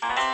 Bye.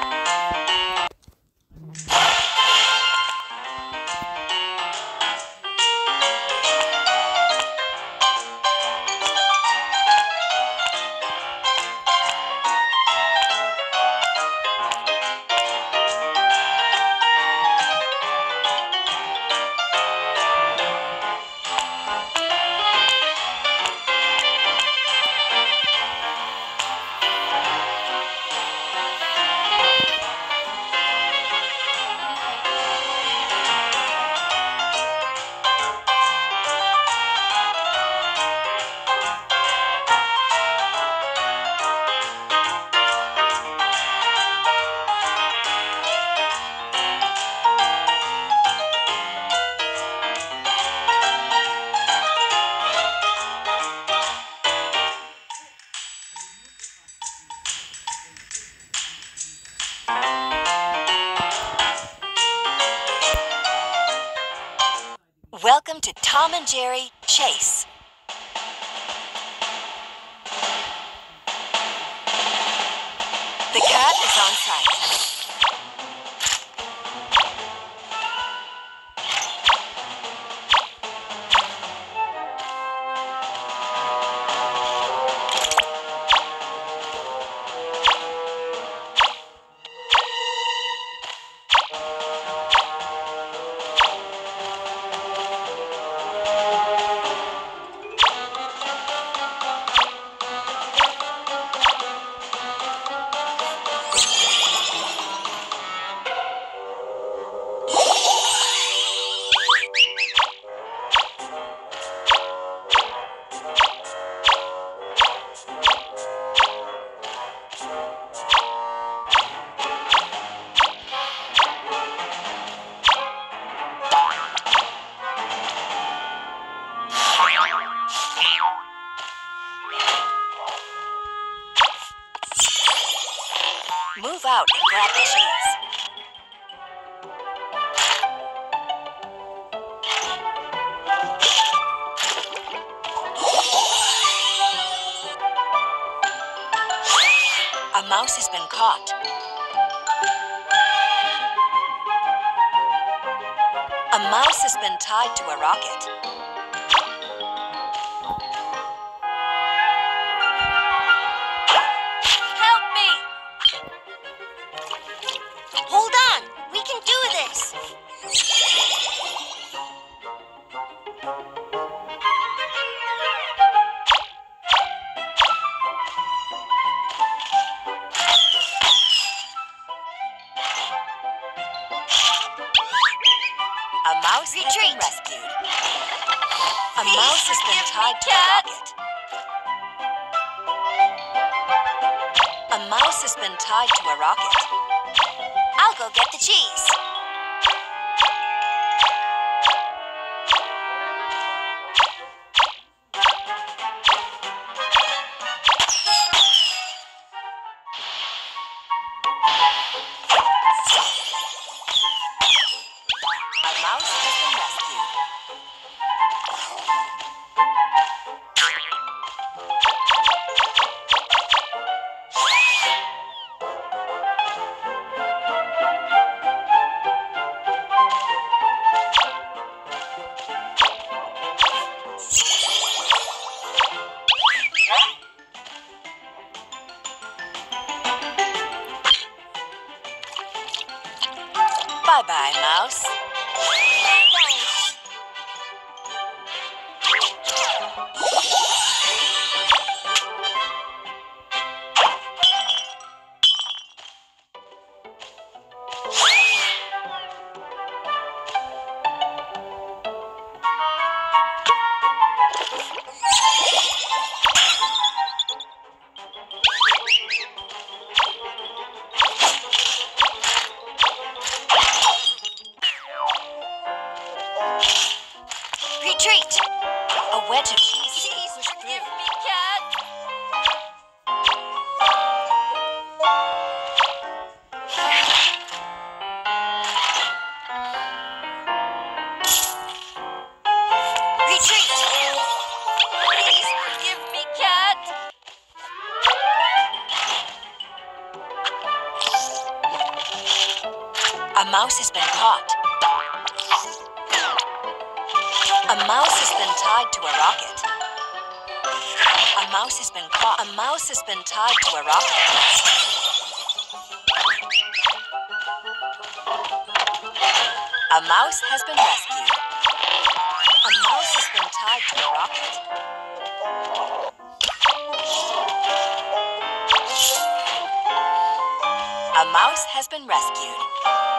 Welcome to Tom and Jerry Chase. The cat is on site. Move out and grab the cheese. A mouse has been caught. A mouse has been tied to a rocket. A mouse has been rescued. A Please mouse has been tied to a rocket. A mouse has been tied to a rocket. I'll go get the cheese. Mouse. Mouse has been caught. A mouse has been tied to a rocket. A mouse has been caught. A mouse has been tied to a rocket. A mouse has been rescued. A mouse has been tied to a rocket. A mouse has been rescued.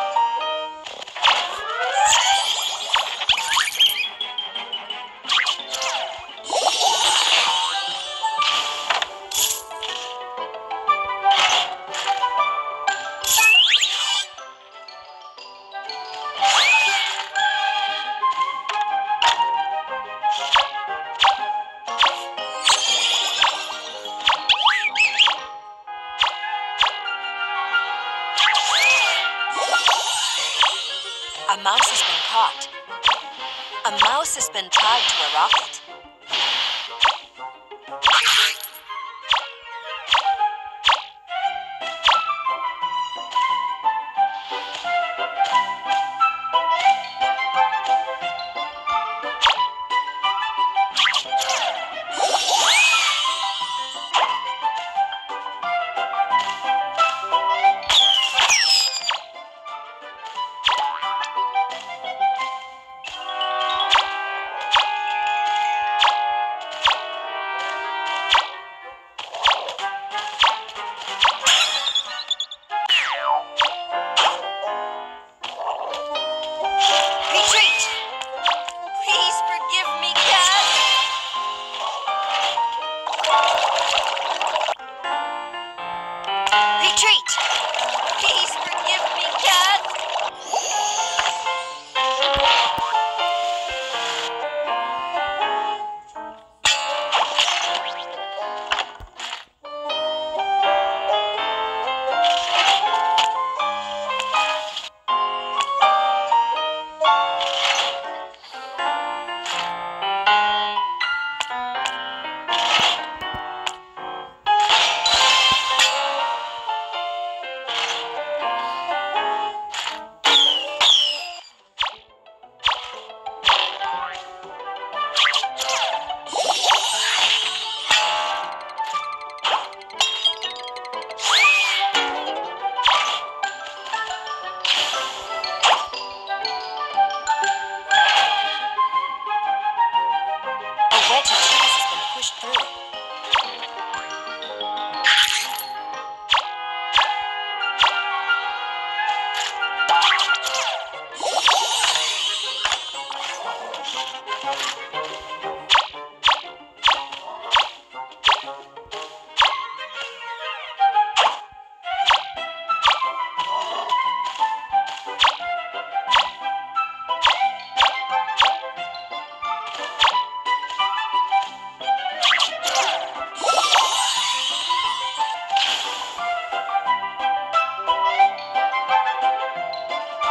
Mouse has been caught. A mouse has been tied to a rocket.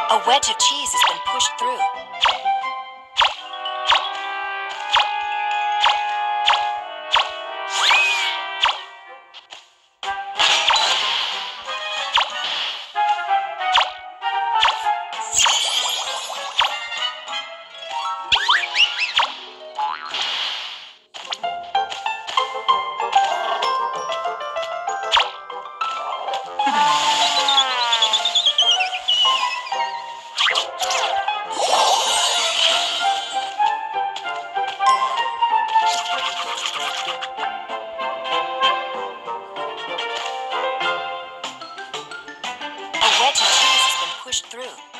A wedge of cheese has been pushed through. A wedge of cheese has been pushed through.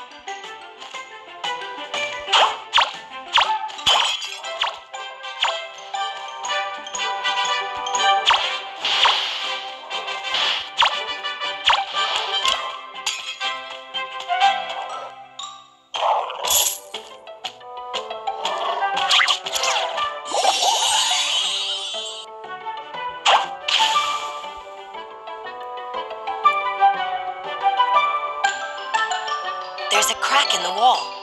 Crack in the wall.